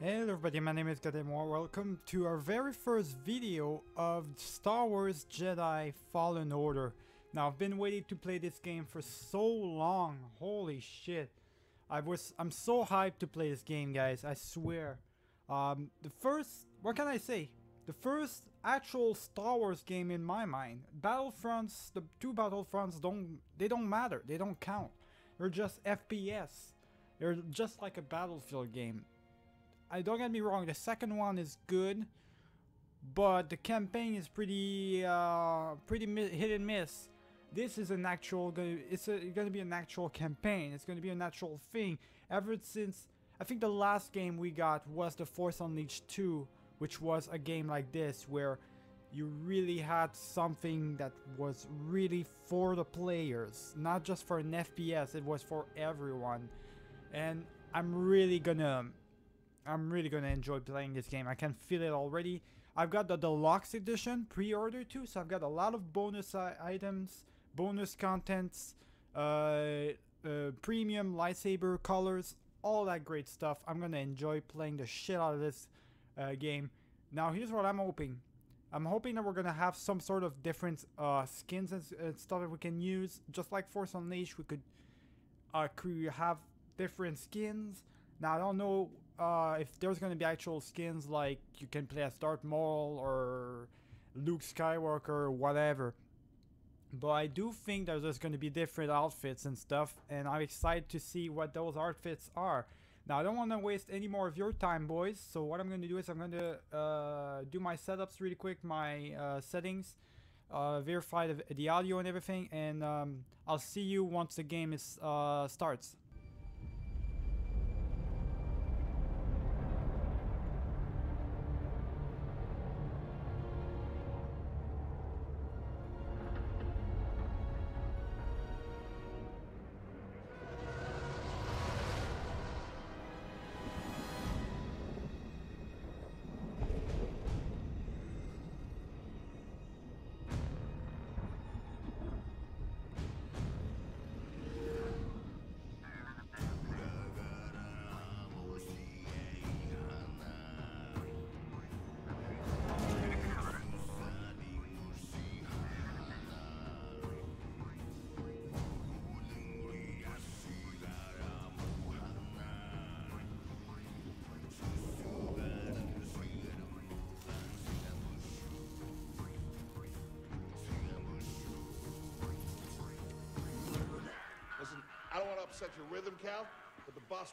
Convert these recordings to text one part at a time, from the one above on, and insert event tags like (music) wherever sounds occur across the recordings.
Hello everybody, my name is Gabdemwar. Welcome to our very first video of Star Wars Jedi Fallen Order. Now I've been waiting to play this game for so long. Holy shit. I was I'm so hyped to play this game guys, I swear. Um the first what can I say? The first actual Star Wars game in my mind. Battlefronts, the two Battlefronts don't they don't matter. They don't count. They're just FPS. They're just like a Battlefield game. I don't get me wrong, the second one is good, but the campaign is pretty uh, pretty hit and miss. This is an actual, it's a, going to be an actual campaign. It's going to be a natural thing. Ever since, I think the last game we got was The Force Unleashed 2, which was a game like this where you really had something that was really for the players, not just for an FPS, it was for everyone. And I'm really gonna I'm really gonna enjoy playing this game. I can feel it already. I've got the deluxe edition pre-order too, so I've got a lot of bonus items, bonus contents, uh, uh, premium lightsaber colors, all that great stuff. I'm gonna enjoy playing the shit out of this uh, game. Now here's what I'm hoping. I'm hoping that we're gonna have some sort of different uh, skins and, and, stuff that we can use. Just like Force Unleashed, we could uh, have different skins. Now I don't know uh, if there's gonna be actual skins like you can play as Darth Maul or Luke Skywalker or whatever. But I do think there's gonna be different outfits and stuff and I'm excited to see what those outfits are. Now I don't want to waste any more of your time boys, so what I'm going to do is I'm going to uh, do my setups really quick, my uh, settings, uh, verify the, the, audio and everything, and um, I'll see you once the game is uh, starts.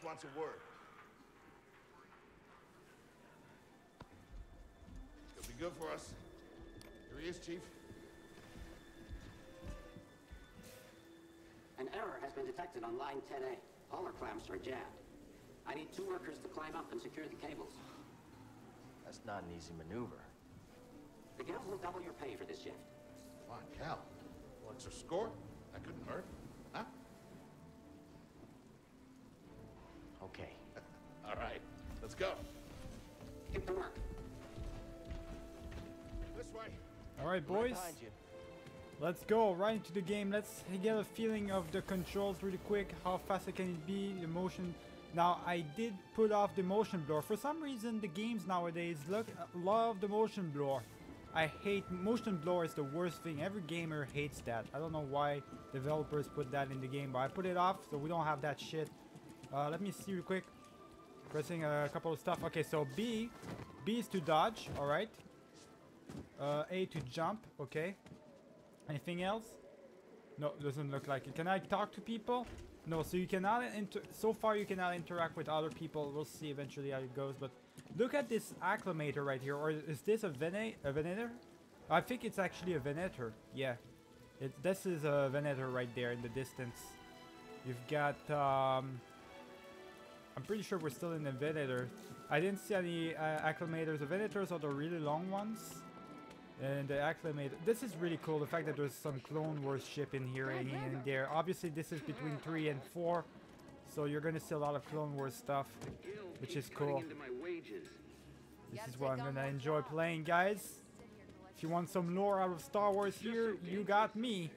Wants a word. He'll be good for us. Here he is, Chief. An error has been detected on line 10A. All our clamps are jammed. I need two workers to climb up and secure the cables. That's not an easy maneuver. The guilds will double your pay for this shift. Come on, Cal. What's your score? That couldn't hurt. Okay. All right, let's go. Get to work. This way. All right, boys. Let's go right into the game. Let's get a feeling of the controls really quick. How fast it can it be? The motion. Now, I did put off the motion blur. For some reason, the games nowadays look love the motion blur. I hate motion blur is the worst thing. Every gamer hates that. I don't know why developers put that in the game, but I put it off so we don't have that shit. Uh, let me see real quick. Pressing a couple of stuff. Okay, so B. B is to dodge, alright. Uh, A to jump, okay. Anything else? No, doesn't look like it. Can I talk to people? No, so you cannot inter- so far you cannot interact with other people. We'll see eventually how it goes, but look at this Acclamator right here. Or is this a Vene a Venator? I think it's actually a Venator. Yeah. It, this is a Venator right there in the distance. You've got um, I'm pretty sure we're still in the Venator. I didn't see any uh, Acclamators. The Venators are the really long ones. And the Acclamator. This is really cool. The fact that there's some Clone Wars ship in here and in there. Obviously, this is between 3 and 4. So you're going to see a lot of Clone Wars stuff. Which is cool. This is what I'm going to enjoy playing, guys. If you want some lore out of Star Wars here, you got me.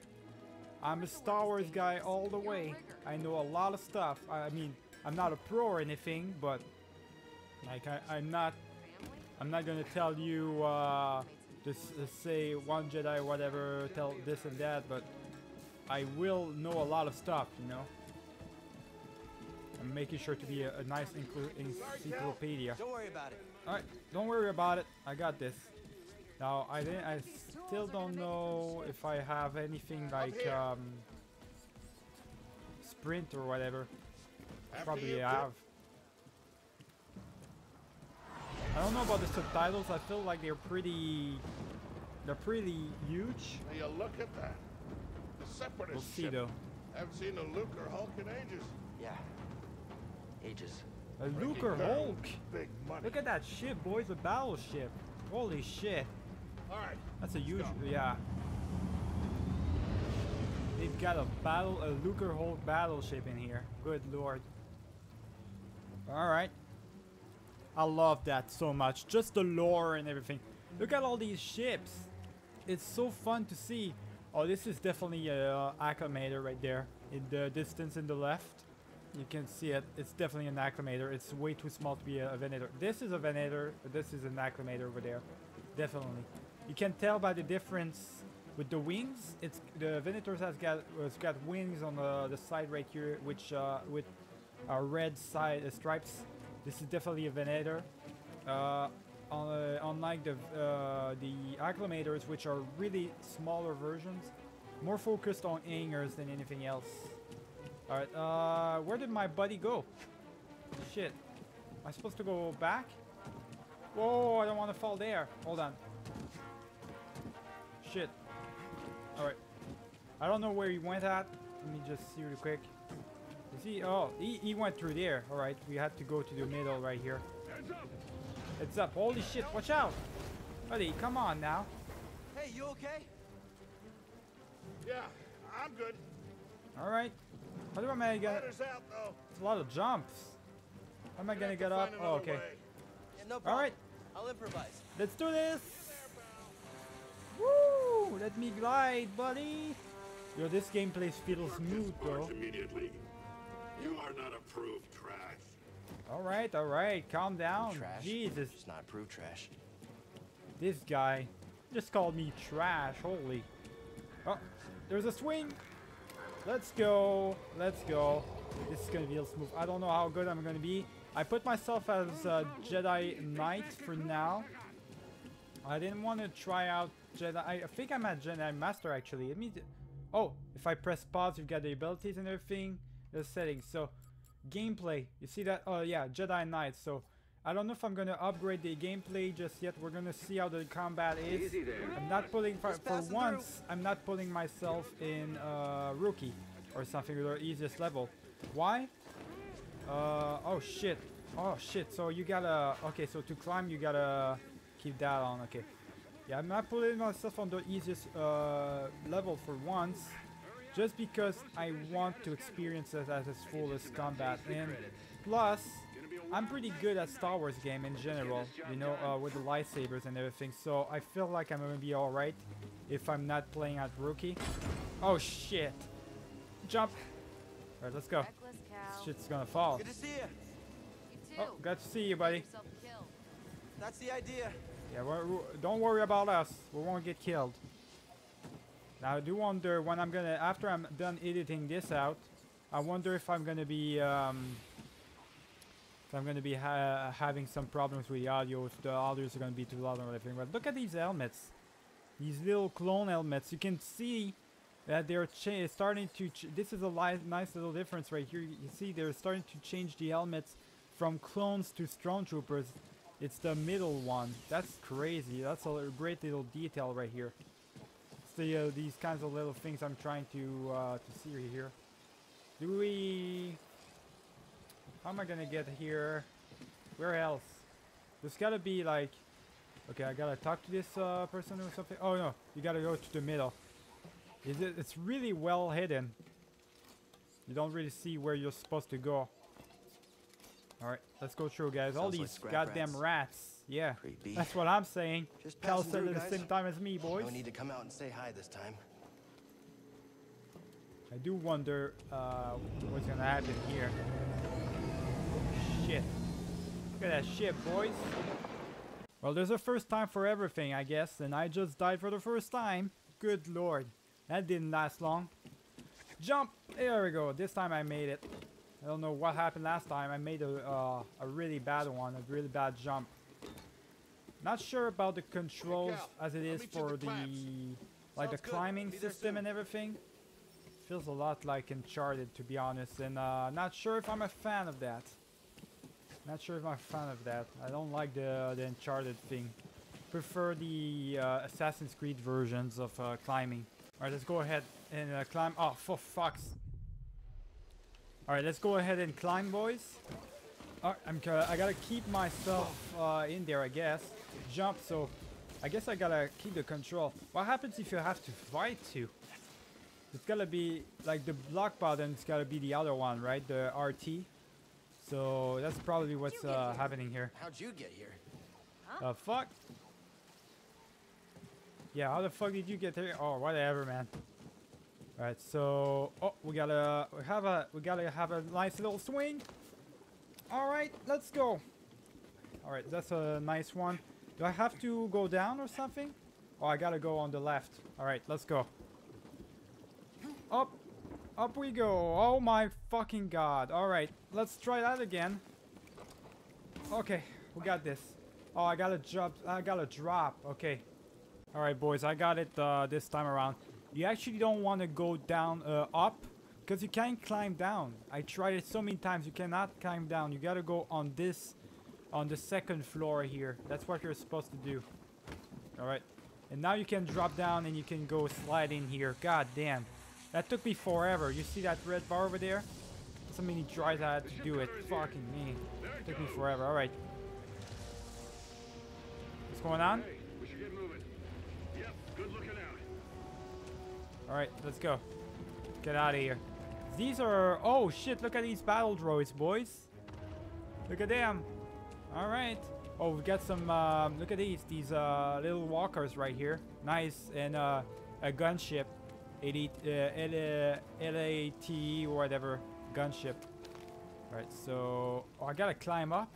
I'm a Star Wars guy all the way. I know a lot of stuff. I mean, I'm not a pro or anything, but Like I, I'm not, I'm not gonna tell you uh, just uh, say one Jedi whatever, tell this and that, but I will know a lot of stuff, you know. I'm making sure to be a, a nice encyclopedia. Don't worry about it. Alright, don't worry about it. I got this. Now, I didn't, I still don't know if I have anything like um, sprint or whatever. After Probably you, I have. I don't know about the subtitles. I feel like they're pretty, they're pretty huge. Will you look at that? The separatist We'll see ship. though. Haven't seen a Luke or Hulk in ages. Yeah. Ages. A Breaking Luke or. Hulk. Big money. Look at that ship, boys. A battleship. Holy shit. All right. That's a huge, go. yeah. They've got a battle, a Lucrehulk battleship in here. Good lord. Alright. I love that so much. Just the lore and everything. Look at all these ships. It's so fun to see. Oh, this is definitely a uh, Acclamator right there. In the distance in the left. You can see it. It's definitely an Acclamator. It's way too small to be a, a Venator. This is a Venator. This is an Acclamator over there. Definitely. You can tell by the difference with the wings. It's the Venators has got has got wings on the, the side right here, which uh, with uh, red side uh, stripes. This is definitely a Venator. Uh, uh, unlike the uh, the Acclamators, which are really smaller versions, more focused on hangars than anything else. All right, uh, where did my buddy go? Shit, am I supposed to go back? Whoa, I don't want to fall there. Hold on. Shit. Alright. I don't know where he went at. Let me just see real quick. Is he? Oh, he, he went through there. Alright, we had to go to the middle right here. It's up. Holy shit, watch out. Buddy, come on now. Hey, you okay? Yeah, I'm good. Alright. How do I get? Ladder's out though. It's a lot of jumps. How am I gonna get up? Oh, okay. Yeah, no. Alright, I'll improvise. let's do this. Woo! Let me glide, buddy. Yo, this gameplay feels smooth though. immediately. You are not approved trash. Alright, alright, calm down. Trash. Jesus, Just not approved trash. this guy just called me trash. Holy. Oh, there's a swing. Let's go. Let's go. This is gonna be a smooth. I don't know how good I'm gonna be. I put myself as a Jedi Knight for now. I didn't want to try out Jedi. I think I'm at Jedi Master actually. Let me. Oh, if I press pause, you've got the abilities and everything. The settings. So, gameplay. You see that? Oh yeah, Jedi Knight. So, I don't know if I'm gonna upgrade the gameplay just yet. We're gonna see how the combat is. Easy there. I'm not pulling for, for passing through. once. I'm not pulling myself in uh, rookie or something with the easiest level. Why? Uh oh shit. Oh shit. So you gotta okay. So to climb, you gotta keep that on. Okay. Yeah, I'm not putting myself on the easiest uh, level for once, just because I want to experience it as its fullest combat. And plus, I'm pretty good at Star Wars game in general, you know, uh, with the lightsabers and everything. So I feel like I'm gonna be all right if I'm not playing at rookie. Oh shit! Jump. All right, let's go. Reckless Cal. Shit's gonna fall. Good to see you. You too. Oh, glad to see you, buddy. That's the idea. Yeah, we're, we're- don't worry about us. We won't get killed. Now, I do wonder when I'm gonna, after I'm done editing this out, I wonder if I'm gonna be, um, if I'm gonna be ha having some problems with the audio, if the audios are gonna be too loud or anything. But look at these helmets. These little clone helmets. You can see that they're starting to, this is a nice little difference right here. You see they're starting to change the helmets from clones to stormtroopers. It's the middle one. That's crazy. That's a great little detail right here. The uh, these kinds of little things I'm trying to uh, to see here. Do we? How am I gonna get here? Where else? There's gotta be like. Okay, I gotta talk to this uh, person or something. Oh no, you gotta go to the middle. Is it? It's really well hidden. You don't really see where you're supposed to go. All right, let's go through, guys. All Sounds like these scrap goddamn rats. rats. Yeah, Creepy. that's what I'm saying. Just Cal said through, at the same time as me, boys. No need to come out and say hi this time. I do wonder uh, what's gonna happen here. Shit. Look at that shit, boys. Well, there's a first time for everything, I guess, and I just died for the first time. Good lord. That didn't last long. Jump! There we go. This time I made it. I don't know what happened last time. I made a, uh, a really bad one, a really bad jump. Not sure about the controls as it is meet you at for the the, like the Sounds good. climbing system and everything. Feels a lot like Uncharted, to be honest, and uh, not sure if I'm a fan of that. Not sure if I'm a fan of that. I don't like the the Uncharted thing. Prefer the uh, Assassin's Creed versions of uh, climbing. All right, let's go ahead and uh, climb. Oh, for fucks! All right, let's go ahead and climb, boys. Right, I'm. ca- I gotta keep myself uh, in there, I guess. Jump. So, I guess I gotta keep the control. What happens if you have to fight too? It's gotta be like the block button. It's gotta be the other one, right? The RT. So that's probably what's uh, happening here. How'd you get here? The fuck? Yeah, how the fuck did you get here? Oh, whatever, man. Alright, so oh, we gotta we have a we gotta have a nice little swing. All right, let's go. All right, that's a nice one. Do I have to go down or something? Oh, I gotta go on the left. All right, let's go. Up, up we go. Oh my fucking god. All right, let's try that again. Okay, we got this. Oh, I gotta drop. I gotta drop. Okay. All right, boys. I got it uh, this time around. You actually don't want to go down uh, up because you can't climb down. I tried it so many times. You cannot climb down. You gotta go on this, on the second floor here. That's what you're supposed to do. All right. And now you can drop down and you can go slide in here. God damn. That took me forever. You see that red bar over there? So many tries I had to do it. Fucking me. Took me forever. All right. What's going on? We should get moving. Yep, good looking out. All right, let's go. Get out of here. These are... Oh, shit. Look at these battle droids, boys. Look at them. All right. Oh, we got some... Um, look at these. These uh, little walkers right here. Nice. And uh, a gunship. Uh, uh, LAAT or whatever. Gunship. All right, so... Oh, I gotta climb up.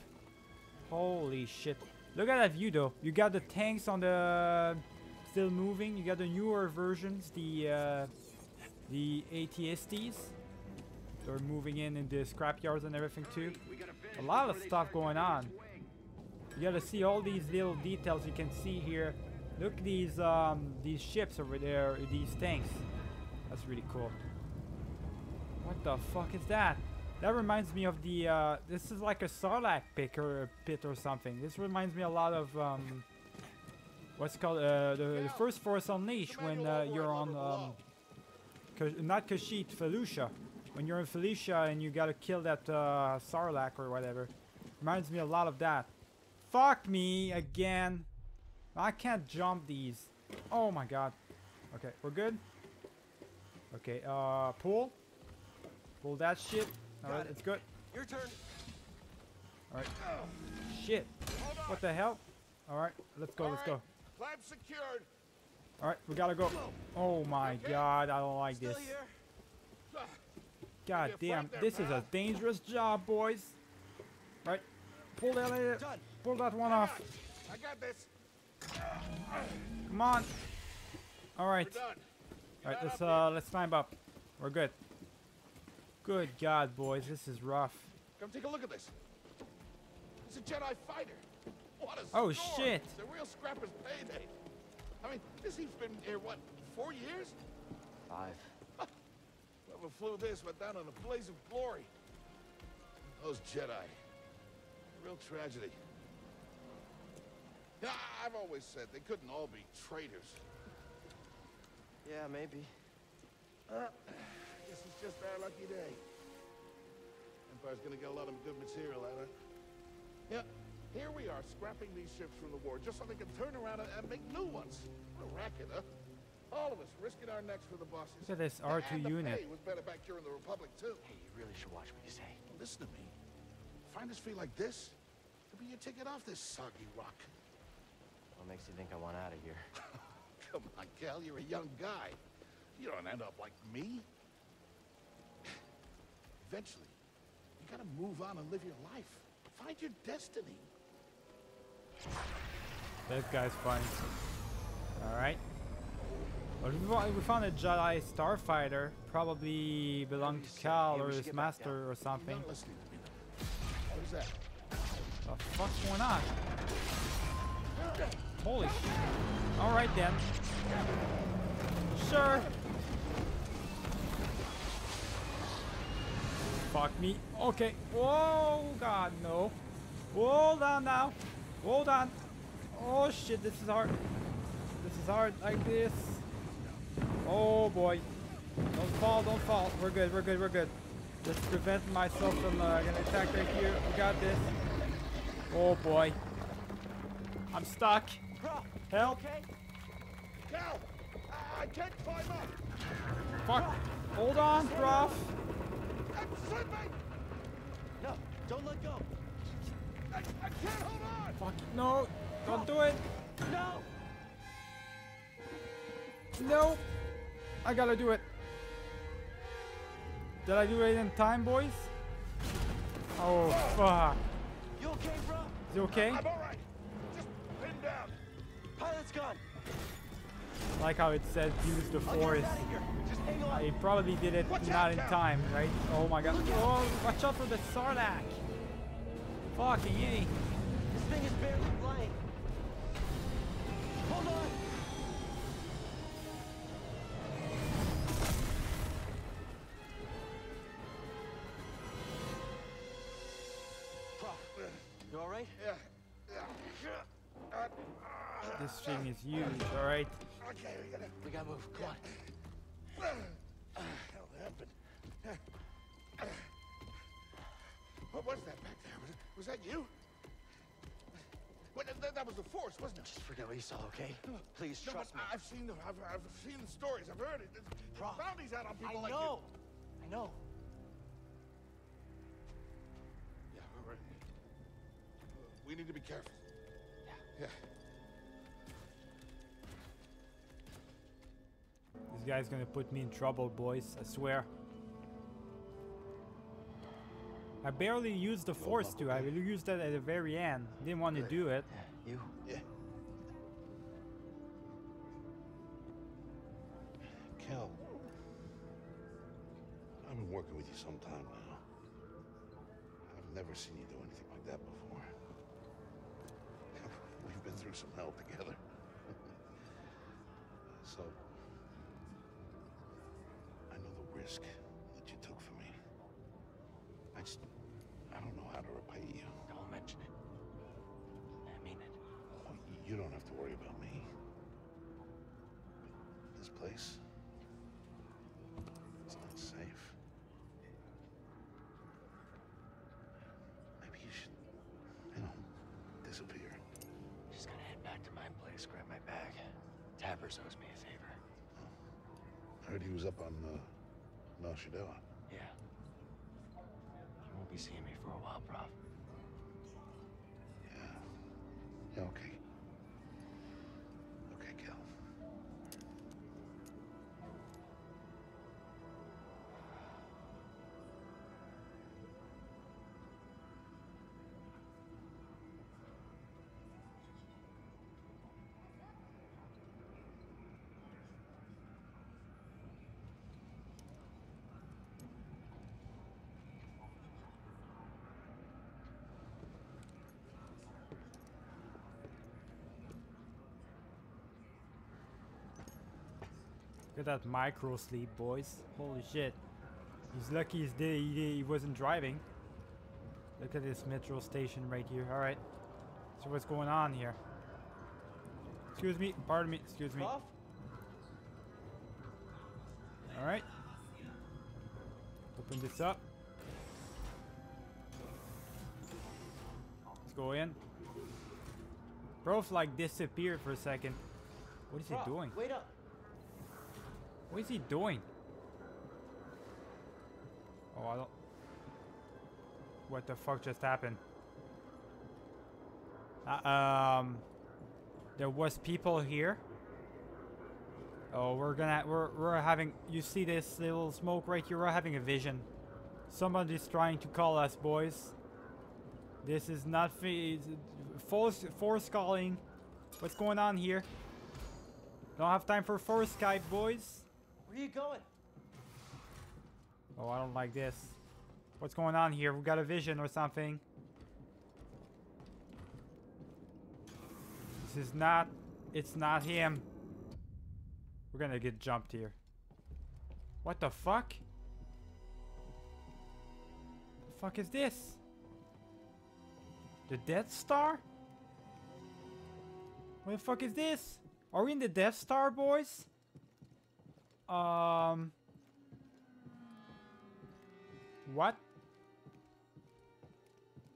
Holy shit. Look at that view, though. You got the tanks on the... Still moving. You got the newer versions. The... Uh, the ATSTs. They're moving in in the scrapyards and everything too. A lot of stuff going on. You gotta see all these little details you can see here. Look these um these ships over there, these tanks. That's really cool. What the fuck is that? That reminds me of the uh this is like a Sarlacc pit or a pit or something. This reminds me a lot of um what's called uh the, the first Force Unleashed when uh, you're on um not Kashyyyk, Felucia. When you're in Felucia and you gotta kill that uh, Sarlacc or whatever. Reminds me a lot of that. Fuck me again. I can't jump these. Oh my god. Okay, we're good. Okay, uh, pull. Pull that shit. Alright, it. it's good. Your turn. Alright. Shit. What the hell? Alright, let's go, let's go. Clamp secured. Alright, we gotta go. Oh my god, I don't like Still this. here. God Give you a damn, there, this is a dangerous job, boys. Right, pull that, Done. Pull that one off. I got this. Come on. All right. All right. Let's uh, let's climb up. We're good. Good God, boys, this is rough. Come take a look at this. It's a Jedi fighter. What a Oh, score. shit. It's a real scrapper's payday. I mean, this thing's been here, what, four years? Five. Whoever flew this went down in a blaze of glory. Those Jedi. Real tragedy. Yeah, I've always said they couldn't all be traitors. Yeah, maybe. Uh, This is just our lucky day. Empire's gonna get a lot of good material out of it. Yeah, here we are, scrapping these ships from the war just so they can turn around and, and make new ones. What a racket, huh? All of us risking our necks for the bosses. Look at this R2 and the unit. pay was better back during the Republic, too. Hey, you really should watch what you say. Listen to me. Find us free like this, it'll be your ticket off this soggy rock. What makes you think I want out of here? (laughs) Come on, Cal, you're a young guy. You don't end up like me. Eventually, you gotta move on and live your life. Find your destiny. This guy's fun. Alright. Well, we found a Jedi starfighter. Probably belonged to Cal Yeah, or his master or something. not listening to me now. What is that? The fuck's going on? Holy shit. Alright then. Sure. Fuck me. Okay. Oh God, no. Hold on now. Hold on. Oh shit, this is hard. This is hard like this. Oh boy. Don't fall, don't fall. We're good, we're good, we're good. Just prevent myself from uh, getting attacked right here. We got this. Oh boy. I'm stuck. Prauf, Help. okay? Cal! I, I can't climb up! Fuck. Hold on, Prauf. I'm slipping! No, don't let go. I, I can't hold on! Fuck. No. Don't do it. No! No. I gotta do it. Did I do it in time, boys? Oh, fuck. You okay, bro? Is he okay? I'm alright. Just pin. Pilot's gone. like how it said use the I'll force. us out of here. Just hang on. He probably did it Watch not out, in Cal. time, right? Oh my god. Oh, watch out for the Sarlacc. Fucking yay. This thing is barely flying. Hold on. Prauf, you all right? Yeah. Yeah. Uh, uh, This thing is huge, alright? okay, we gotta. We gotta move. Come on. hell happened? What was that back there? Was, it, was that you? What, that, that was the force, wasn't it? Just forget what you saw, okay? Please No, trust me. I've seen the I've, I've seen the stories. I've heard it. There's Prauf, bounties out on I people like know. I know. you. Yeah, all right. We need to be careful. Yeah. Yeah. This guy's gonna put me in trouble, boys. I swear. I barely used the force too. I really used that at the very end. Didn't want to do it. You? Yeah. Cal, I've been working with you some time now. I've never seen you do anything like that before. (laughs) We've been through some hell together. (laughs) so, risk that you took for me. I just, I don't know how to repay you. Don't mention it. I mean it. Oh, You don't have to worry about me. This place, it's not safe. Maybe you should, you know, disappear. Just gonna head back to my place, grab my bag. Tappers owes me a favor. I heard he was up on uh, Nar Shaddaa. Yeah. You won't be seeing me for a while, Prauf. Look at that micro sleep, boys. Holy shit. He's lucky he's day he, he wasn't driving. Look at this metro station right here. Alright. So what's going on here? Excuse me, pardon me, excuse me. Prauf? Alright. Open this up. Let's go in. Bro's like disappeared for a second. What is he doing? Wait up. What is he doing? Oh, I don't. What the fuck just happened? Uh, um, there was people here. Oh, we're gonna we're we're having. You see this little smoke right here? We're having a vision. Somebody's trying to call us, boys. This is not force force calling. What's going on here? Don't have time for force Skype, boys. Where are you going? Oh, I don't like this. What's going on here? We got a vision or something. This is not. It's not him. We're gonna get jumped here. What the fuck? The fuck is this? The Death Star? What the fuck is this? Are we in the Death Star, boys? Um. What?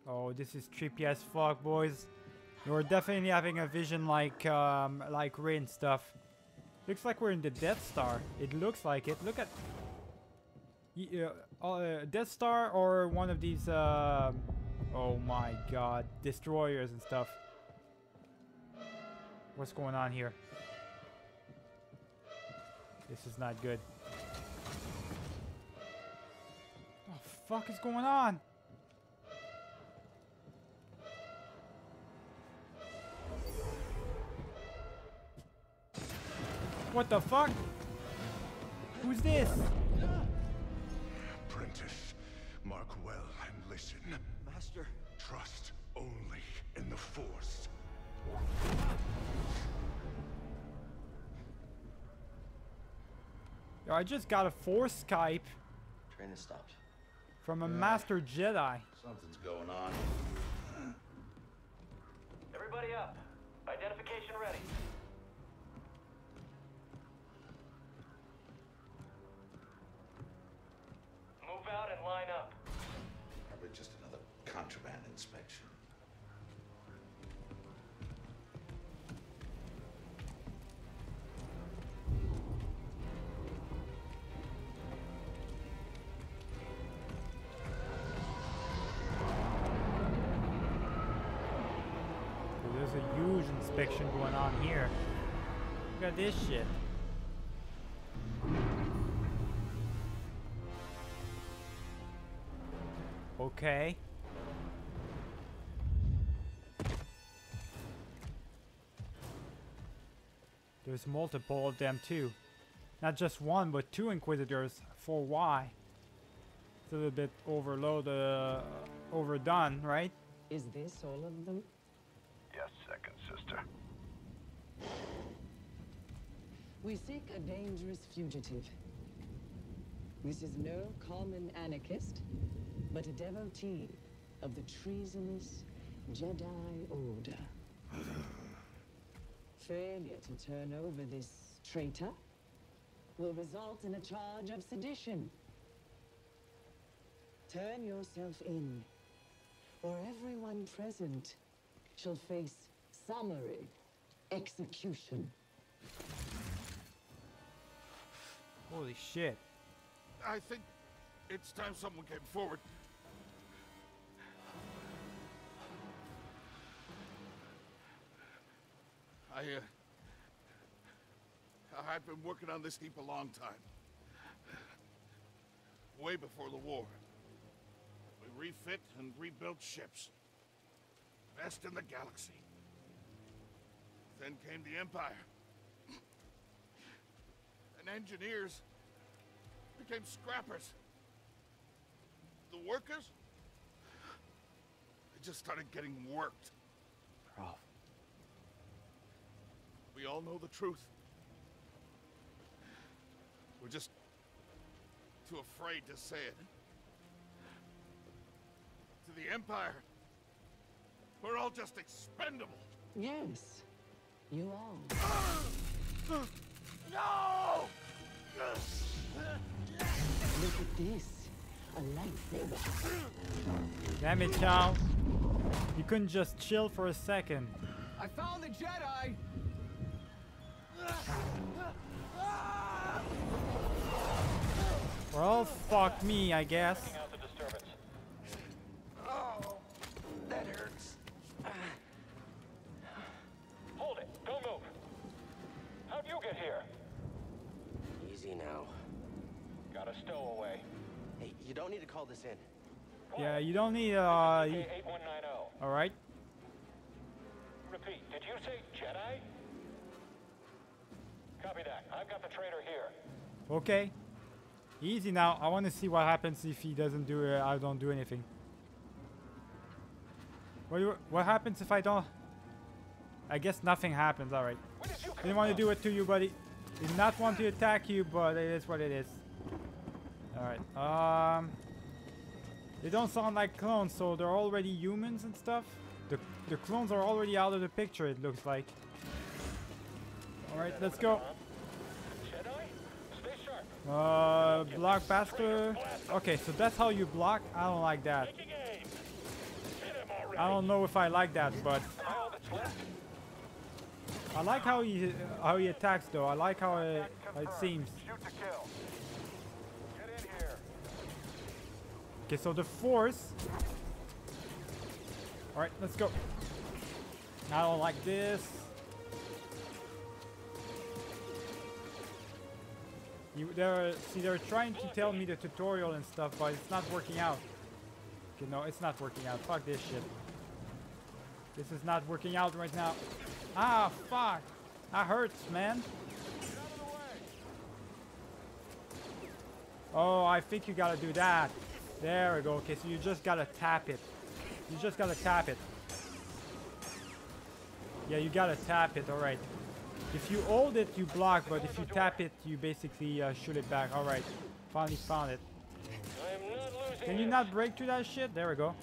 Oh, this is trippy as fuck, boys. We're definitely having a vision like, um, like rain stuff. Looks like we're in the Death Star. It looks like it. Look at... Yeah, uh, Death Star or one of these, um Oh my god. Destroyers and stuff. What's going on here? This is not good. What the fuck is going on? What the fuck? Who's this? Apprentice, mark well and listen. Yo, I just got a force Skype Train has stopped. from a Master Jedi. Something's going on. Everybody up. Identification ready. Move out and line up. Probably just another contraband inspection. Inspection going on here. Look at this shit. Okay. There's multiple of them too. Not just one, but two Inquisitors. For why? It's a little bit overload, uh, overdone, right? Is this all of them? Yes, second We seek a dangerous fugitive. This is no common anarchist, but a devotee of the treasonous Jedi Order. (sighs) Failure to turn over this traitor will result in a charge of sedition. Turn yourself in, or everyone present shall face summary execution. Holy shit. I think it's time someone came forward. I, uh... I've been working on this heap a long time. Way before the war. We refit and rebuilt ships. Best in the galaxy. Then came the Empire. And engineers became scrappers. The workers? They just started getting worked. Prauf. We all know the truth. We're just too afraid to say it. To the Empire, we're all just expendable. Yes, you are. (gasps) No! Look at this. A lightsaber. Damn it, Chow. You couldn't just chill for a second. I found the Jedi! Well, fuck me, I guess. Out the disturbance. Oh, that hurts. Hold it. Don't move. How'd you get here? Easy now. Got a stowaway. Hey, you don't need to call this in. Yeah, you don't need, uh... K y- 8190. All right. Repeat, did you say Jedi? Copy that. I've got the traitor here. Okay. Easy now. I want to see what happens if he doesn't do it. I don't do anything. What, do- what happens if I don't? I guess nothing happens. All right. Didn't want to do it to you, buddy. Did not want to attack you, but it is what it is. All right. Um. They don't sound like clones, so they're already humans and stuff. The the clones are already out of the picture. It looks like. All right, let's go. Uh, block faster. Okay, so that's how you block. I don't like that. I don't know if I like that, but. I like how he how he attacks though. I like how it, how it seems. Shoot to kill. Get in here. Okay, so the force. All right, let's go. I don't like this. You, they're see they're trying to tell me the tutorial and stuff, but it's not working out. Okay, no, it's not working out. Fuck this shit. This is not working out right now. Ah, fuck. That hurts, man. Oh, I think you gotta do that. There we go. Okay, so you just gotta tap it. You just gotta tap it. Yeah, you gotta tap it. All right. If you hold it, you block, but if you tap it, you basically uh, shoot it back. All right. Finally found it. Can you not break through that shit? There we go.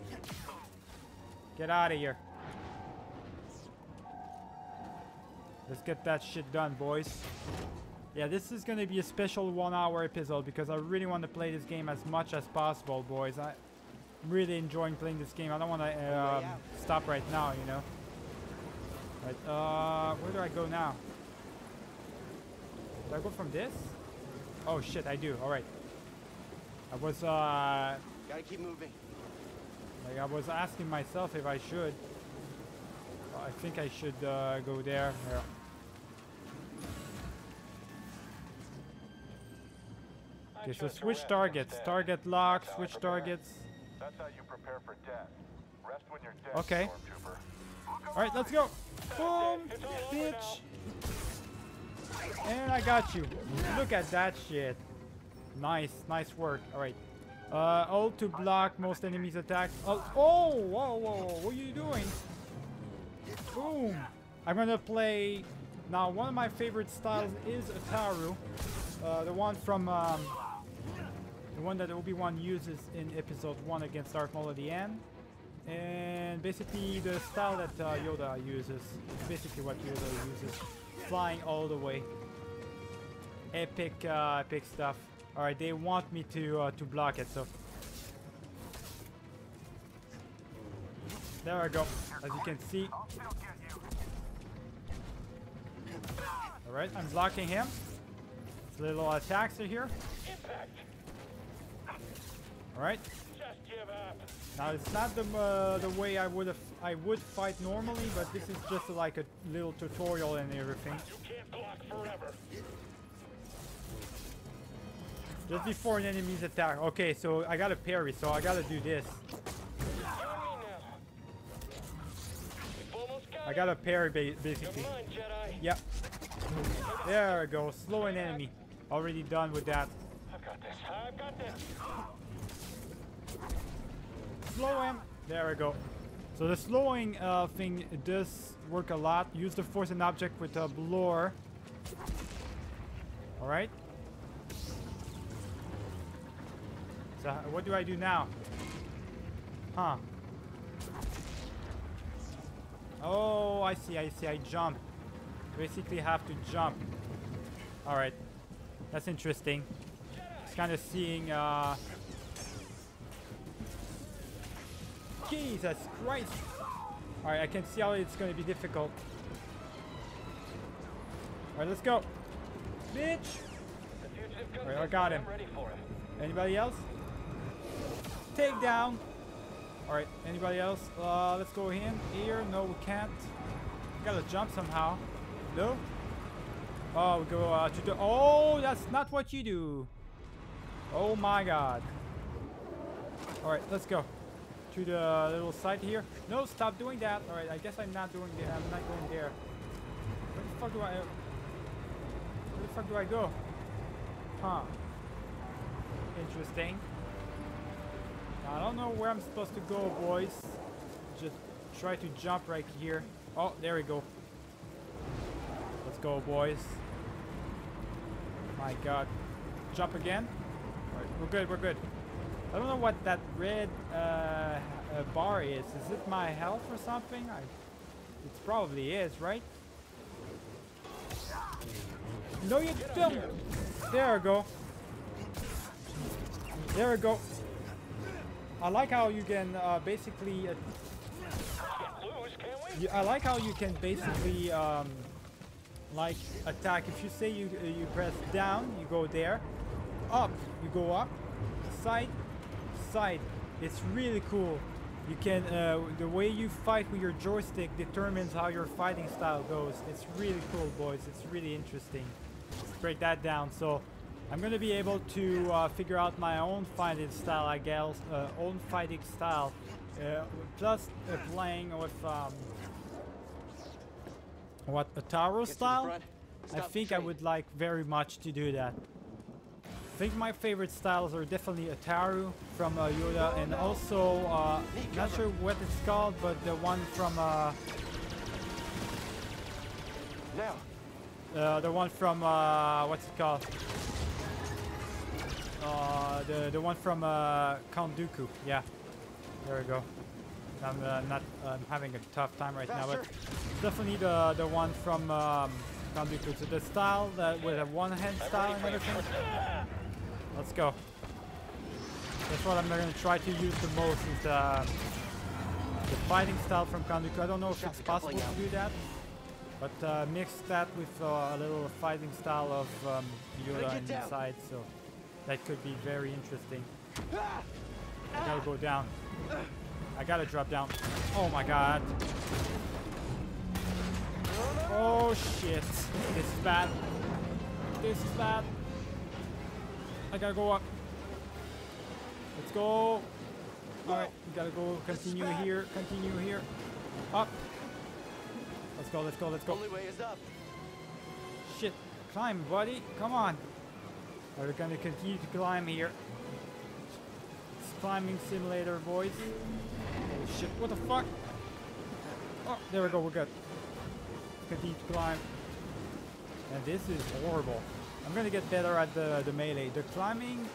Get out of here. Let's get that shit done, boys. Yeah, this is gonna be a special one-hour episode because I really want to play this game as much as possible, boys. I'm really enjoying playing this game. I don't want to um, stop right now, you know. Right. Uh, where do I go now? Do I go from this? Oh shit, I do. All right. I was uh, Gotta keep moving. like I was asking myself if I should. I think I should uh, go there. Yeah. Okay, so switch targets. Target lock, That's how I switch targets. That's how you prepare for death. Rest when you're dead, Okay. Alright, let's go. Boom, It's all over bitch. And I got you. Look at that shit. Nice, nice work. Alright. Uh, hold to block most enemies' attacks. Oh, oh, whoa, whoa, whoa, what are you doing? Boom. I'm gonna play. Now, one of my favorite styles is Ataru. Uh, the one from, um, the one that Obi-Wan uses in episode 1 against Darth Maul at the end. And basically the style that uh, Yoda uses. It's basically what Yoda uses. Flying all the way. Epic, uh, epic stuff. Alright, they want me to uh, to block it, so. There I go. As you can see. Alright, I'm blocking him. His little attacks are here. Impact. Alright. Just give up. Now it's not the uh, the way I would have I would fight normally, but this is just like a little tutorial and everything. You can't block forever. Just before an enemy's attack. Okay, so I got to parry, so I got to do this. You and me now. We've almost got I got to parry ba basically. On, Yep. There we go. Slow an enemy. Already done with that. I've got this. I've got this. Slow him. There we go. So the slowing uh, thing does work a lot. Use the force and object with a blower. All right. So what do I do now? Huh. Oh, I see, I see. I jump. Basically have to jump. All right. That's interesting. It's kind of seeing uh, Jesus Christ! Alright, I can see how it's gonna be difficult. Alright, let's go. Bitch! Alright, I got him. Anybody else? Take down! Alright, anybody else? Uh, let's go in here. No, we can't. We gotta jump somehow. No? Oh, we go uh, to the. Oh, that's not what you do. Oh my god. Alright, let's go. To the little side here. No, stop doing that. All right, I guess I'm not doing that. I'm not going there. Where the fuck do I? Where the fuck do I go? Huh. Interesting. I don't know where I'm supposed to go, boys. Just try to jump right here. Oh, there we go. Let's go, boys. My god. Jump again. Alright, we're good, we're good. I don't know what that red uh, uh, bar is. Is it my health or something? I, it probably is, right? No, you don't. There we go. There we go. I like how you can uh, basically. Uh, I like how you can basically um, like attack. If you say you uh, you press down, you go there. Up, you go up. Side, side. It's really cool. You can uh, the way you fight with your joystick determines how your fighting style goes. It's really cool, boys. It's really interesting. Let's break that down. So. I'm gonna be able to uh, figure out my own fighting style, I guess, uh, own fighting style, uh, plus uh, playing with um, what Ataru style. I think I would like very much to do that. I think my favorite styles are definitely Ataru from uh, Yoda, and also uh, not sure what it's called, but the one from uh, Now. uh, the one from uh, what's it called? Uh, the the one from uh, Count Dooku. Yeah, there we go. I'm uh, not I'm having a tough time right now, but definitely the the one from um, Count Dooku. So the style that with a one hand style and everything. Let's go. That's what I'm gonna try to use the most is the the fighting style from Dooku. I don't know if it's possible to do that. But uh, mix that with uh, a little fighting style of um, Yoda inside, so that could be very interesting. I gotta go down. I gotta drop down. Oh my god. Oh shit. This is bad. This is bad. I gotta go up. Let's go. Alright, we gotta go continue here, continue here. Up. Let's go, let's go, let's go. Only way is up. Shit. Climb, buddy. Come on. We're gonna continue to climb here. It's climbing simulator, boys. Oh shit, what the fuck? Oh, there we go, we're good. Continue to climb. And this is horrible. I'm gonna get better at the, the melee. The climbing,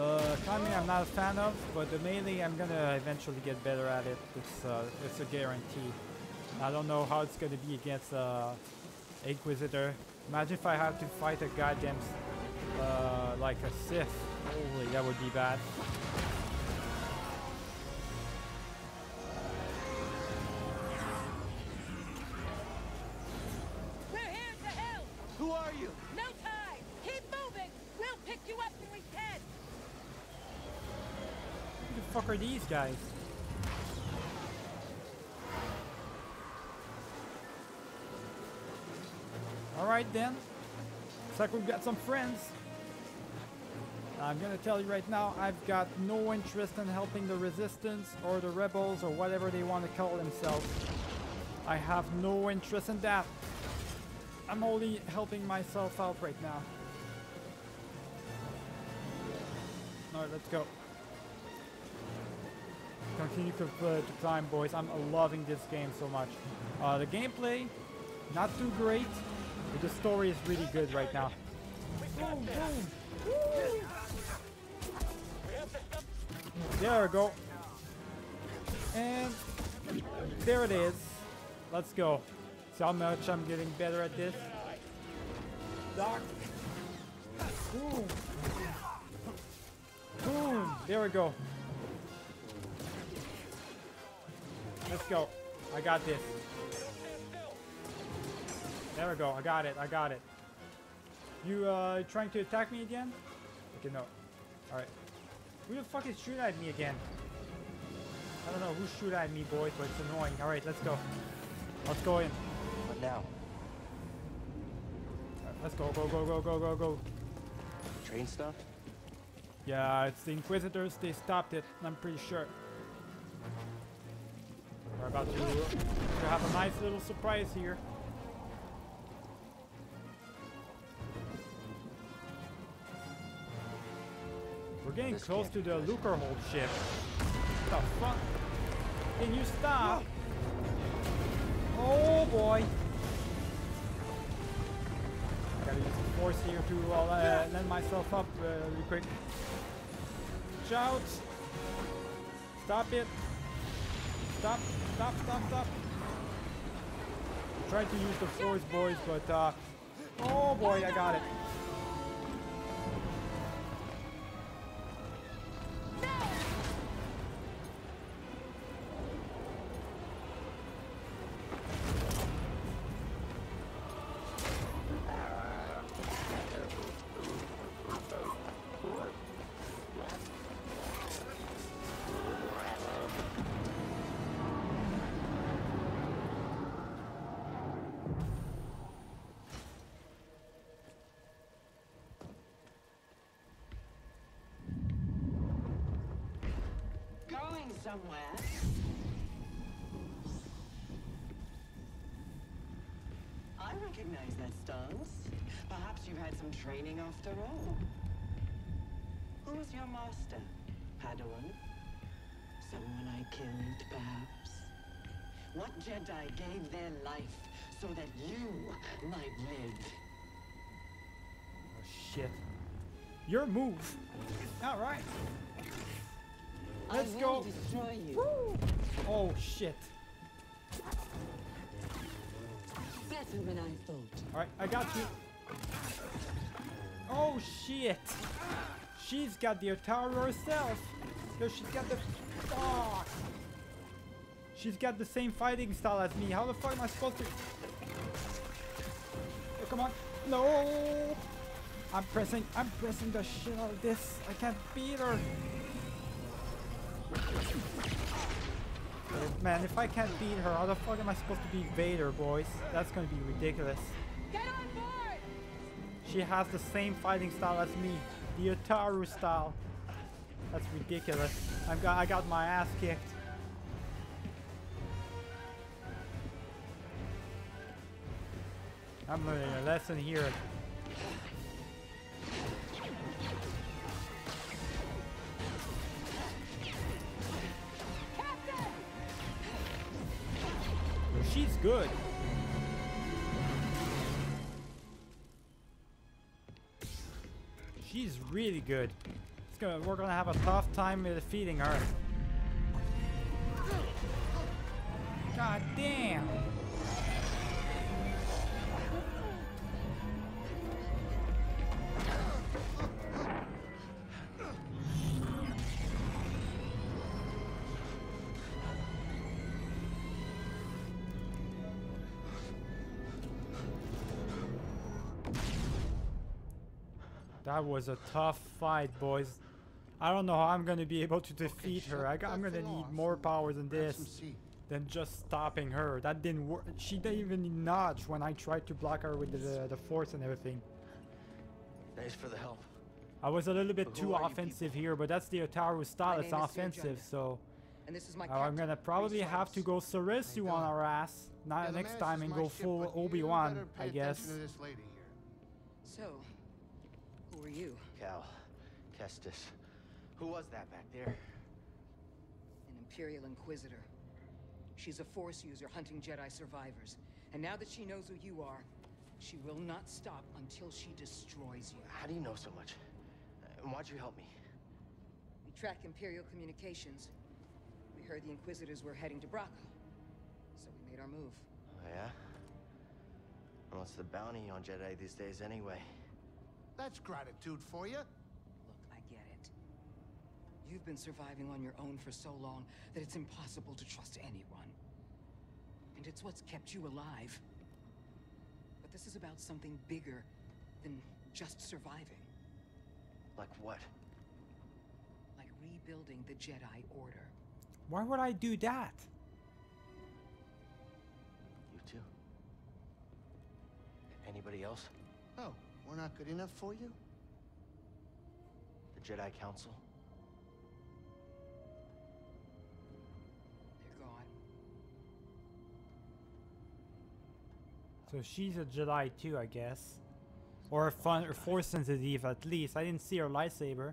uh, climbing I'm not a fan of, but the melee I'm gonna eventually get better at it. It's, uh, it's a guarantee. I don't know how it's gonna be against uh, Inquisitor. Imagine if I have to fight a goddamn uh, like a Sith. Holy, that would be bad. We're here to help! Who are you? No time! Keep moving! We'll pick you up when we can! Who the fuck are these guys? Alright then. Looks like we've got some friends. I'm gonna tell you right now, I've got no interest in helping the resistance or the rebels or whatever they want to call themselves. I have no interest in that. I'm only helping myself out right now. Alright, let's go. Continue to, uh, to climb, boys. I'm loving this game so much. Uh, the gameplay, not too great, but the story is really good right now. Boom, boom. There we go. And there it is. Let's go. See how much I'm getting better at this. Boom. Boom. There we go. Let's go. I got this. There we go. I got it. I got it. You uh trying to attack me again? Okay, no. Alright. Who the fuck is shooting at me again? I don't know who's shooting at me, boys, but it's annoying. Alright, let's go. Let's go in. What now? Alright, let's go, go, go, go, go, go, go. Train stuff? Yeah, it's the Inquisitors. They stopped it. I'm pretty sure. About to, to have a nice little surprise here. We're getting This close to the good. Lucrehulk ship. What the fuck? Can you stop? Oh boy. I gotta use the force here to uh, land myself up uh, really quick. Shout! Stop it! Stop! Stop! Stop! Stop! Trying to use the force, boys, but uh, oh boy, I got it. Somewhere? I recognize that stance. Perhaps you've had some training after all. Who's your master, Padawan? Someone I killed, perhaps? What Jedi gave their life so that you might live? Oh shit. Your move. Alright. Let's go. Oh shit. Better than I thought. Alright, I got you. Oh shit. She's got the Ataru herself. Yo, she's got the. Fuck. She's got the same fighting style as me. How the fuck am I supposed to? Oh, come on. No. I'm pressing. I'm pressing the shit out of this. I can't beat her. Man, if I can't beat her, how the fuck am I supposed to beat Vader, boys? That's gonna be ridiculous. Get on board! She has the same fighting style as me, the Ataru style. That's ridiculous. I got I got my ass kicked. I'm learning a lesson here. Good. She's really good. It's gonna, we're gonna have a tough time defeating her. Was a tough fight, boys. I don't know how I'm gonna be able to defeat her. I, I'm gonna need more power than this than just stopping her. That didn't work. She didn't even nudge when I tried to block her with the, the force and everything. Thanks for the help. I was a little bit too offensive here, but that's the Ataru style. It's name is Sir offensive, so And this is my uh, I'm gonna probably Reese have to go Soresu on our ass. Not next time and go full Obi-Wan, I guess. So, who are you? Cal. Kestis. Who was that back there? An Imperial Inquisitor. She's a Force user hunting Jedi survivors. And now that she knows who you are, she will not stop until she destroys you. How do you know so much? And why'd you help me? We track Imperial communications. We heard the Inquisitors were heading to Bracca. So we made our move. Oh, yeah? What's the bounty on Jedi these days anyway? That's gratitude for you. Look, I get it. You've been surviving on your own for so long that it's impossible to trust anyone. And it's what's kept you alive. But this is about something bigger than just surviving. Like what? Like rebuilding the Jedi Order. Why would I do that? You too? Anybody else? Oh, we're not good enough for you? The Jedi Council? They're gone. So she's a Jedi too, I guess. Or a fun or force sensitive at least. I didn't see her lightsaber.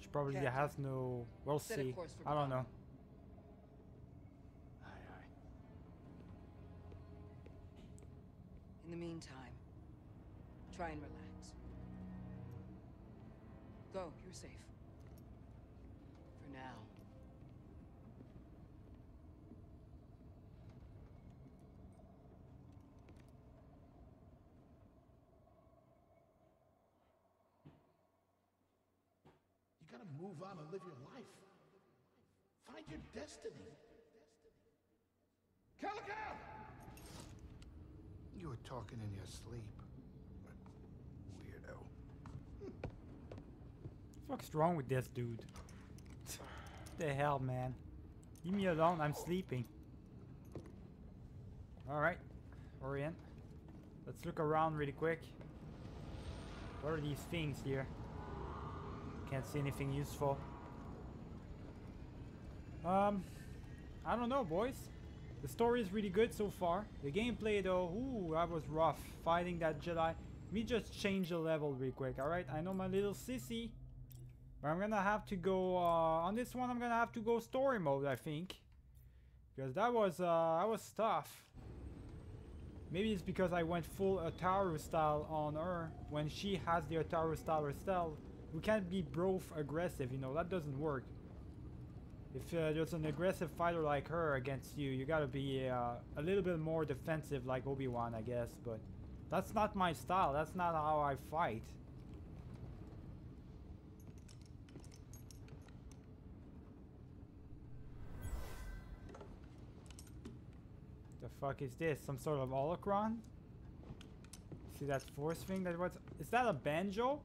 She probably Captain, has no we'll see. I don't know. In the meantime, try and relax. Go, you're safe. For now. You gotta move on and live your life. Find your destiny. Calico! You were talking in your sleep. What's wrong with this dude? the hell, man? Leave me alone. I'm sleeping. All right, we're. Let's look around really quick. What are these things here? Can't see anything useful. Um, I don't know, boys. The story is really good so far. The gameplay, though, ooh, that was rough. Fighting that Jedi. Let me just change the level real quick, alright? I know my little sissy. But I'm gonna have to go, uh, on this one I'm gonna have to go story mode, I think. Because that was, uh, that was tough. Maybe it's because I went full Ataru style on her. When she has the Ataru style herself, we can't be both aggressive, you know, that doesn't work. If uh, there's an aggressive fighter like her against you, you gotta be uh, a little bit more defensive like Obi-Wan, I guess, but that's not my style, that's not how I fight. The fuck is this? Some sort of holocron? See that force thing? That was is that a banjo?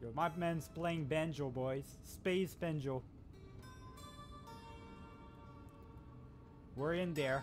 Yo, my man's playing banjo, boys. Space banjo. We're in there.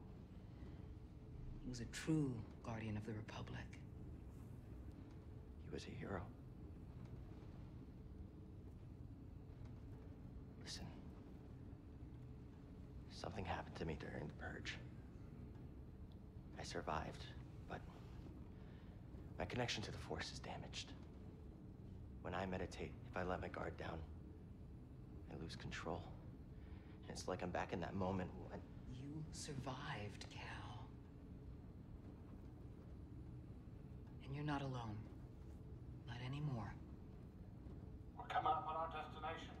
He was a true guardian of the Republic. He was a hero. Listen. Something happened to me during the purge. I survived, but my connection to the Force is damaged. When I meditate, if I let my guard down, I lose control. And it's like I'm back in that moment when You survived, Cal. And you're not alone. Not anymore. We're coming up on our destination.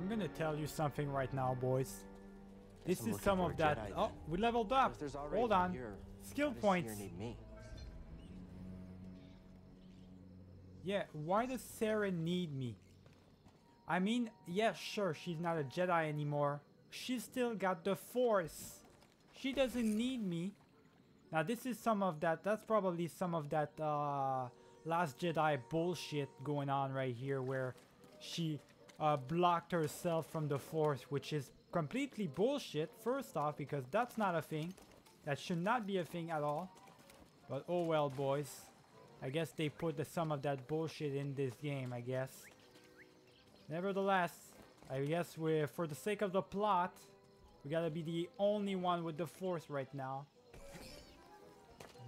I'm gonna tell you something right now, boys. This is some of that. Jedi oh, we leveled up. there's Hold on. here, Skill points. Yeah, why does Sarah need me? I mean, yeah, sure, she's not a Jedi anymore. She's still got the Force. She doesn't need me. Now, this is some of that. That's probably some of that uh, Last Jedi bullshit going on right here, where she uh, blocked herself from the Force, which is completely bullshit. First off, because that's not a thing. That should not be a thing at all. But oh well, boys. I guess they put the, some of that bullshit in this game, I guess. Nevertheless, I guess we're, for the sake of the plot, we gotta be the only one with the force right now.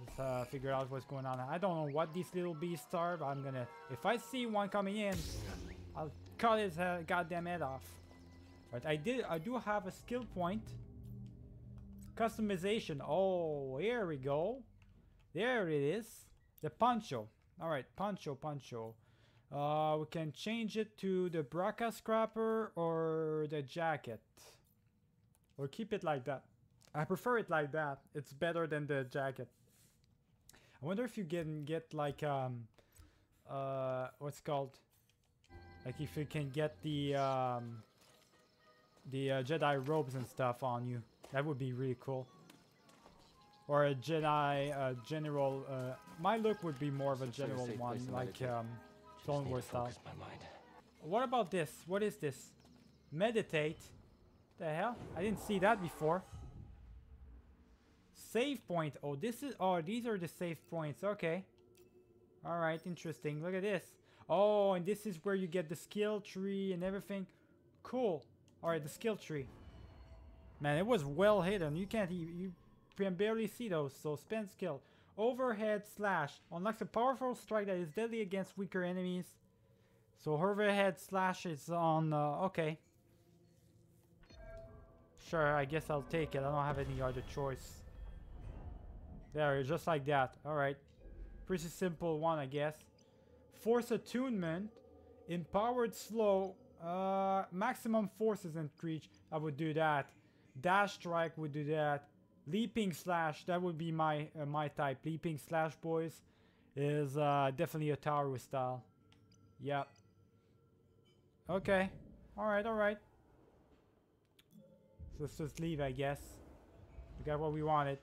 Let's uh, figure out what's going on. I don't know what these little beasts are, but I'm gonna... If I see one coming in, I'll cut his uh, goddamn head off. But I did. I do have a skill point. Customization. Oh, here we go. There it is. The poncho. Alright, poncho, poncho. Uh, we can change it to the Bracca scrapper or the jacket. Or keep it like that. I prefer it like that. It's better than the jacket. I wonder if you can get like um uh what's called like if you can get the um the uh, Jedi robes and stuff on you. That would be really cool. Or a Jedi uh, general. Uh, my look would be more of a general one, like um, Clone Wars style. What about this? What is this? Meditate? The hell? I didn't see that before. Save point. Oh, this is. Oh, these are the save points. Okay. All right. Interesting. Look at this. Oh, and this is where you get the skill tree and everything. Cool. All right, the skill tree. Man, it was well hidden. You can't. e- You can barely see those. So spend skill. Overhead slash unlocks a powerful strike that is deadly against weaker enemies. So overhead slash is on. Uh, okay. Sure, I guess I'll take it. I don't have any other choice. There, just like that. Alright. Pretty simple one, I guess. Force attunement. Empowered slow. Uh, maximum force is increased. I would do that. Dash strike would do that. Leaping slash. That would be my uh, my type. Leaping slash, boys, is uh, definitely Ataru style. Yep. Okay. Alright, alright. So let's just leave, I guess. We got what we wanted.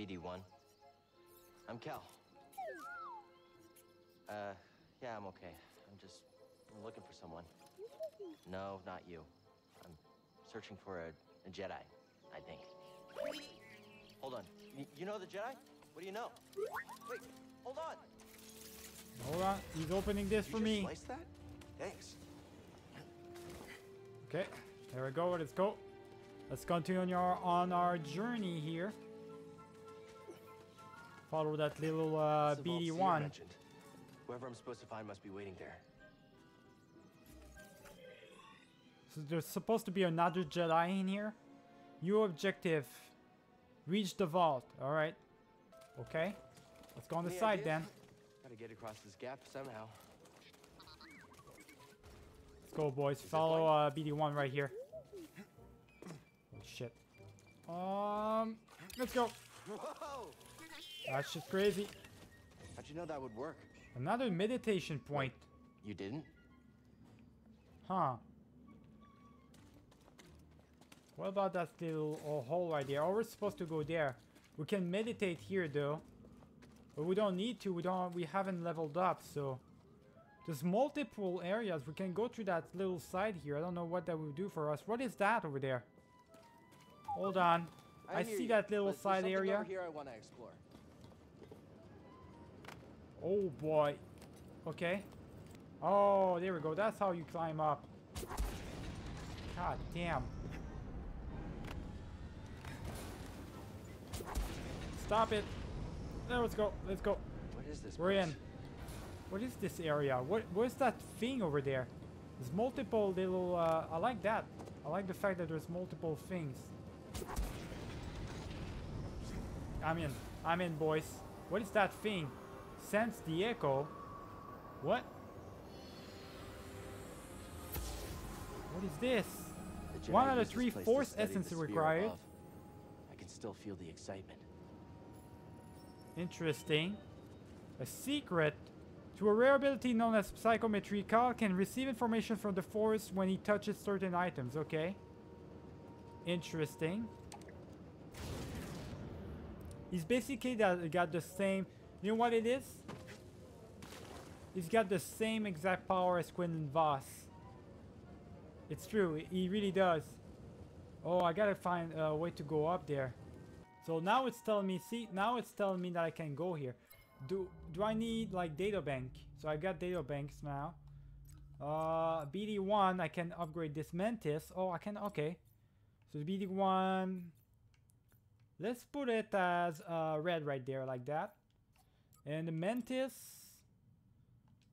BD1. I'm Cal. Uh, yeah, I'm okay. I'm just I'm looking for someone. No, not you. I'm searching for a, a Jedi, I think. Hold on. Y- you know the Jedi? What do you know? Wait, hold on. Hold on, he's opening this You for me. sliced that? Thanks. Okay, there we go. Let's go. Let's continue on our on our journey here. Follow that little uh, It's the vault Cere BD1. Whoever I'm supposed to find must be waiting there. So there's supposed to be another Jedi in here. New objective: reach the vault. All right. Okay. Let's go on the Any side ideas? then. Gotta get across this gap somehow. Let's go, boys. Follow uh, BD1 right here. Oh shit. Um, let's go. Whoa! That's just crazy. How'd you know that would work? Another meditation point. You didn't? Huh. What about that little uh, hole right there? Oh, we're supposed to go there. We can meditate here though. But we don't need to. We don't. We haven't leveled up, so there's multiple areas. We can go through that little side here. I don't know what that will do for us. What is that over there? Hold on. I, hear see you, that little side area. Over here I want to explore. Oh boy. Okay. Oh, there we go. That's how you climb up. God damn. Stop it. There, let's go. Let's go. What is this? We're place? in. What is this area? What What's that thing over there? There's multiple little. Uh, I like that. I like the fact that there's multiple things. I'm in. I'm in, boys. What is that thing? Sense the echo. What? What is this? One out of three force essence required. above. I can still feel the excitement. Interesting. A secret. To a rare ability known as psychometry, Kyle can receive information from the force when he touches certain items. Okay. Interesting. He's basically that got the same. You know what it is? He's got the same exact power as Quinlan Vos. It's true. He really does. Oh, I gotta find a way to go up there. So now it's telling me, see, now it's telling me that I can go here. Do do I need like data bank? So I got data banks now. Uh, BD1, I can upgrade this Mantis. Oh, I can, okay. So BD1, let's put it as uh, red right there like that. And the Mantis,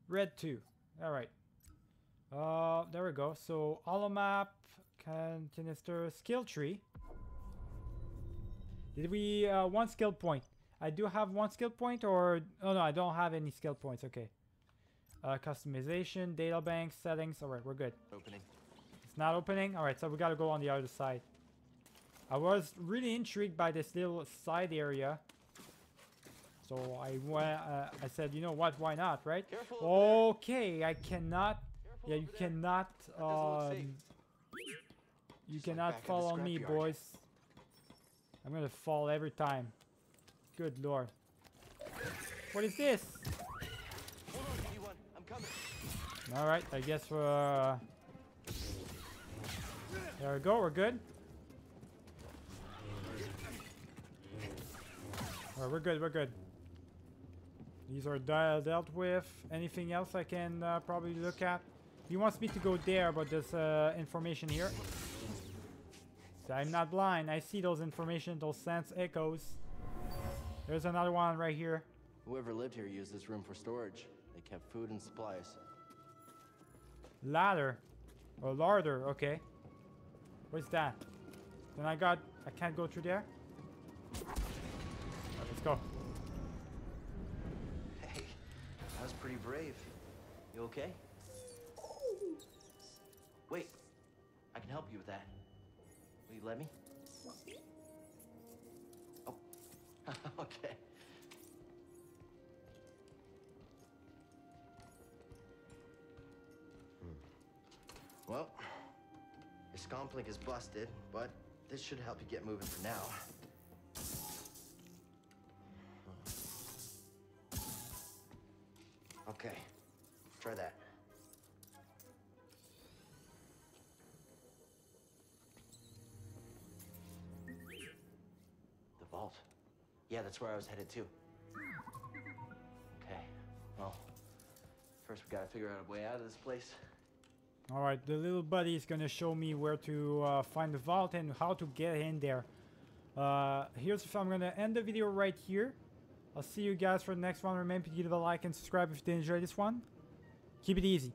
red 2. All right. Uh, there we go. So holomap, canister, skill tree. Did we, uh, one skill point. I do have one skill point or, oh no, I don't have any skill points, okay. Uh, customization, data bank, settings, alright, we're good. Opening. It's not opening? Alright, so we gotta go on the other side. I was really intrigued by this little side area. So I uh, I said, you know what, why not, right? Okay, I cannot, yeah, you cannot, um, you cannot back fall on me, scrapyard. boys. I'm gonna fall every time. Good lord. What is this? Hold on, I'm coming. Alright, I guess we're... Uh, there we go, we're good. Alright, we're good, we're good. These are de- dealt with. Anything else I can uh, probably look at? He wants me to go there, but there's uh, information here. So I'm not blind. I see those information, those sense echoes. There's another one right here. Whoever lived here used this room for storage. They kept food and supplies. Ladder. Or larder, okay. What's that? Then I got... I can't go through there? Alright, let's go. Hey, that was pretty brave. You okay? Wait, I can help you with that. Will you let me? Oh, (laughs) okay. Hmm. Well, your scomp is busted, but this should help you get moving for now. Okay, try that. The vault. Yeah, that's where I was headed to. Okay, well, first we gotta figure out a way out of this place. Alright, the little buddy is gonna show me where to uh, find the vault and how to get in there. Uh, here's if I'm gonna end the video right here. I'll see you guys for the next one. Remember to give a like and subscribe if you did enjoy this one. Keep it easy.